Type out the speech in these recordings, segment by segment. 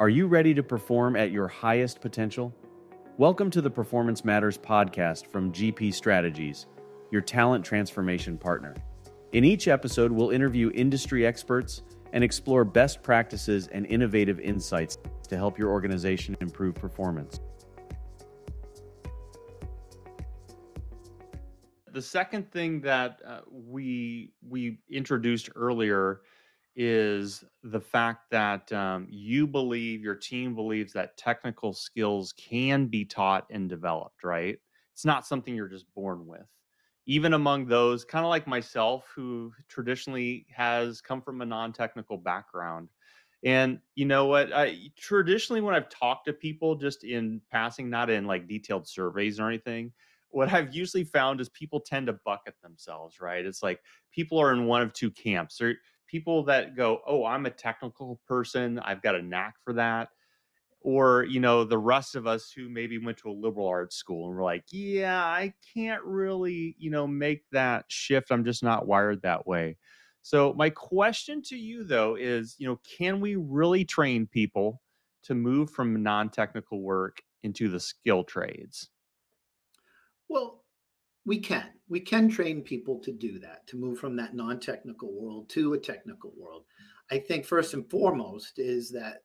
Are you ready to perform at your highest potential? Welcome to the Performance Matters podcast from GP Strategies, your talent transformation partner. In each episode, we'll interview industry experts and explore best practices and innovative insights to help your organization improve performance. The second thing that uh, we we introduced earlier is the fact that um, you believe your team believes that technical skills can be taught and developed right it's not something you're just born with even among those kind of like myself who traditionally has come from a non-technical background and you know what I, traditionally when i've talked to people just in passing not in like detailed surveys or anything what I've usually found is people tend to bucket themselves, right? It's like people are in one of two camps. Or people that go, "Oh, I'm a technical person. I've got a knack for that." Or, you know, the rest of us who maybe went to a liberal arts school and we're like, "Yeah, I can't really, you know, make that shift. I'm just not wired that way." So, my question to you though is, you know, can we really train people to move from non-technical work into the skill trades? Well, we can we can train people to do that to move from that non-technical world to a technical world. I think first and foremost is that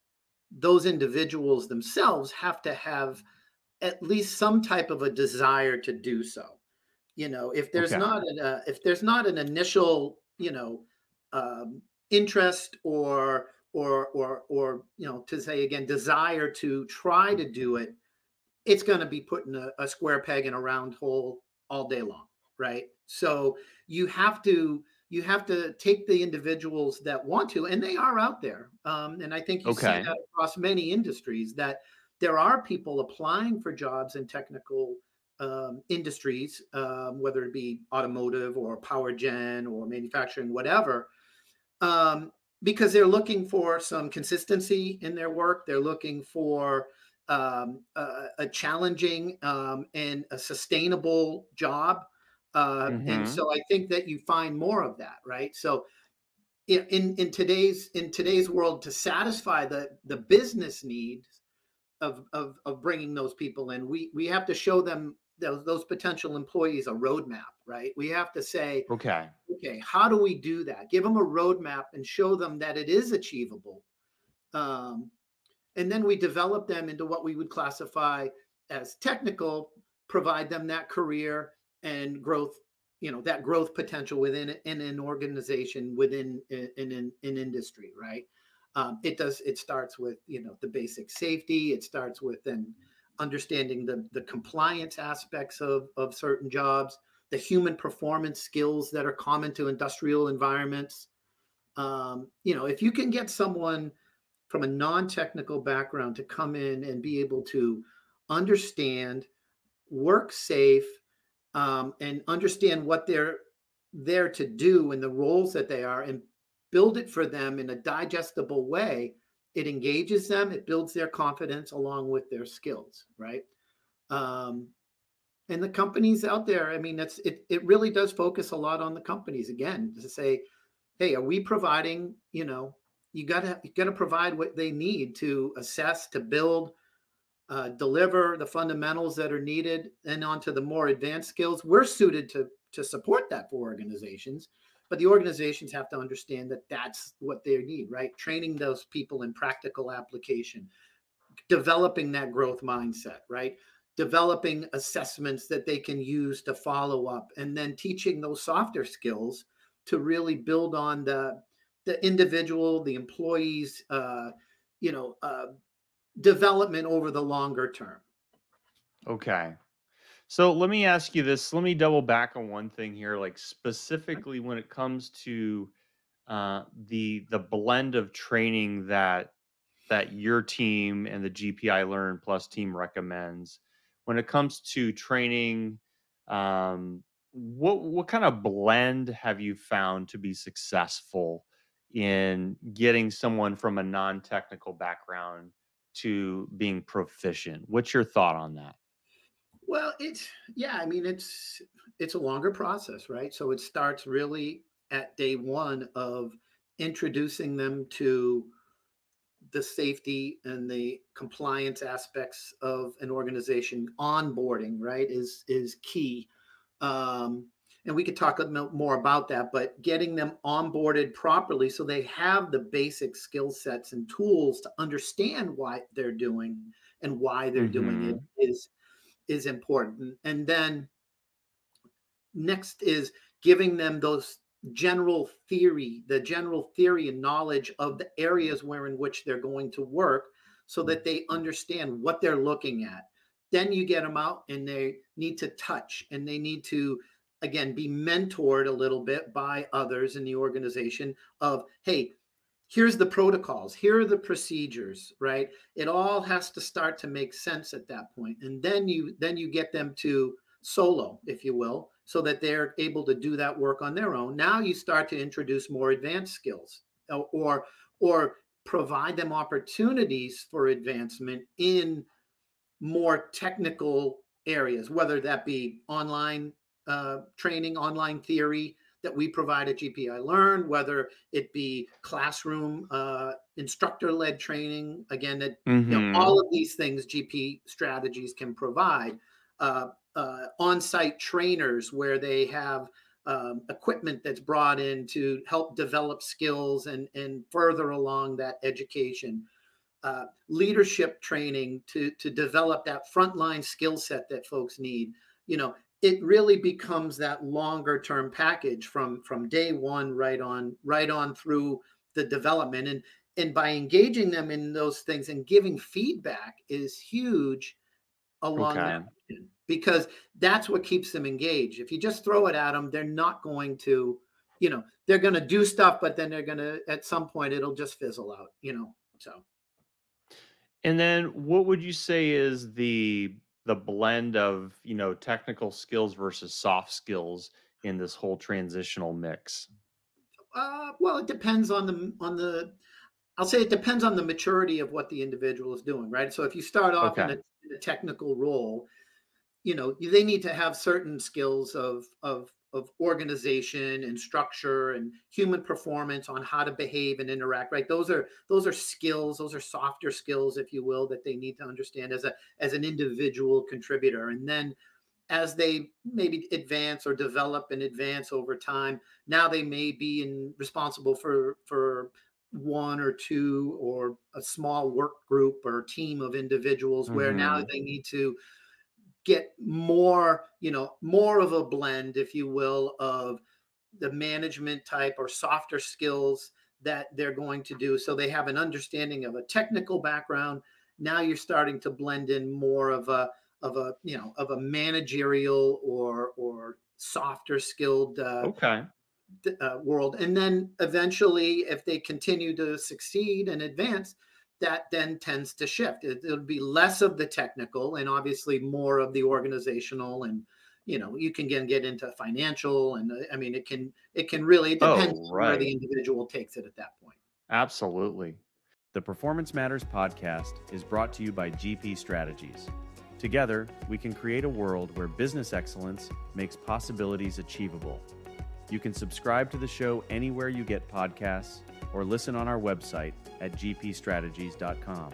those individuals themselves have to have at least some type of a desire to do so. You know if there's okay. not an uh, if there's not an initial you know um, interest or or or or you know to say again desire to try to do it it's going to be putting a, a square peg in a round hole all day long right so you have to you have to take the individuals that want to and they are out there um, and i think you okay. see that across many industries that there are people applying for jobs in technical um, industries um, whether it be automotive or power gen or manufacturing whatever um, because they're looking for some consistency in their work they're looking for um, a, a, challenging um, and a sustainable job. Uh, mm-hmm. And so I think that you find more of that, right? So in in today's in today's world, to satisfy the the business needs of of, of bringing those people in, we we have to show them those, those potential employees a roadmap, right? We have to say, okay, okay, how do we do that? Give them a roadmap and show them that it is achievable. Um, and then we develop them into what we would classify as technical provide them that career and growth you know that growth potential within in an organization within in in, in industry right? Um, it does it starts with you know the basic safety. It starts with then understanding the the compliance aspects of of certain jobs the human performance skills that are common to industrial environments. Um, you know if you can get someone from a non-technical background to come in and be able to understand, work safe, um, and understand what they're there to do and the roles that they are, and build it for them in a digestible way. It engages them. It builds their confidence along with their skills, right? Um, and the companies out there, I mean, that's it. It really does focus a lot on the companies again to say, hey, are we providing, you know, you gotta you gotta provide what they need to assess, to build, uh, deliver the fundamentals that are needed, and onto the more advanced skills. We're suited to to support that for organizations, but the organizations have to understand that that's what they need, right? Training those people in practical application, developing that growth mindset, right? Developing assessments that they can use to follow up, and then teaching those softer skills to really build on the the individual, the employees, uh, you know, uh, development over the longer term. Okay. So let me ask you this. Let me double back on one thing here, like specifically when it comes to uh, the the blend of training that that your team and the GPI Learn Plus team recommends. When it comes to training, um, what what kind of blend have you found to be successful in getting someone from a non-technical background to being proficient. What's your thought on that? Well, it's yeah, I mean it's it's a longer process, right? So it starts really at day 1 of introducing them to the safety and the compliance aspects of an organization onboarding right is is key um, and we could talk more about that but getting them onboarded properly so they have the basic skill sets and tools to understand why they're doing and why they're mm-hmm. doing it mm-hmm. is is important and then next is giving them those general theory the general theory and knowledge of the areas where in which they're going to work so that they understand what they're looking at then you get them out and they need to touch and they need to again be mentored a little bit by others in the organization of hey here's the protocols here are the procedures right? It all has to start to make sense at that point and then you then you get them to solo if you will so that they're able to do that work on their own. Now you start to introduce more advanced skills uh, or or provide them opportunities for advancement in more technical areas whether that be online uh, training, online theory that we provide at GPI Learn, whether it be classroom uh, instructor led training, again, that mm-hmm. you know, mm-hmm. all of these things GP Strategies can provide. Uh, uh, on site trainers where they have um, equipment that's brought in to help develop skills and, and further along that education. Uh, leadership training to to develop that frontline skill set that folks need. You know, it really becomes that longer term package from from day one right on right on through the development. And and by engaging them in those things and giving feedback is huge along okay. that because that's what keeps them engaged. If you just throw it at them they're not going to you know they're going to do stuff but then they're going to at some point it'll just fizzle out you know so. And then what would you say is the the blend of you know technical skills versus soft skills in this whole transitional mix? Uh, well, it depends on the on the. I'll say it depends on the maturity of what the individual is doing, right? So if you start off okay. in, a, in a technical role, you know they need to have certain skills of of of organization and structure and human performance on how to behave and interact right those are those are skills those are softer skills if you will that they need to understand as a as an individual contributor and then as they maybe advance or develop and advance over time now they may be in, responsible for for one or two or a small work group or team of individuals mm-hmm. where now mm-hmm. they need to get more, you know, more of a blend, if you will, of the management type or softer skills that they're going to do. So they have an understanding of a technical background. Now you're starting to blend in more of a of a you know of a managerial or or softer skilled uh, okay uh, world, and then eventually, if they continue to succeed and advance, that then tends to shift. It, will be less of the technical and obviously more of the organizational and you know you can get, get into financial and uh, I mean it can it can really it depends oh, right. where the individual takes it at that point. Absolutely. The Performance Matters podcast is brought to you by GP Strategies. Together, we can create a world where business excellence makes possibilities achievable. You can subscribe to the show anywhere you get podcasts or listen on our website at gpstrategies.com.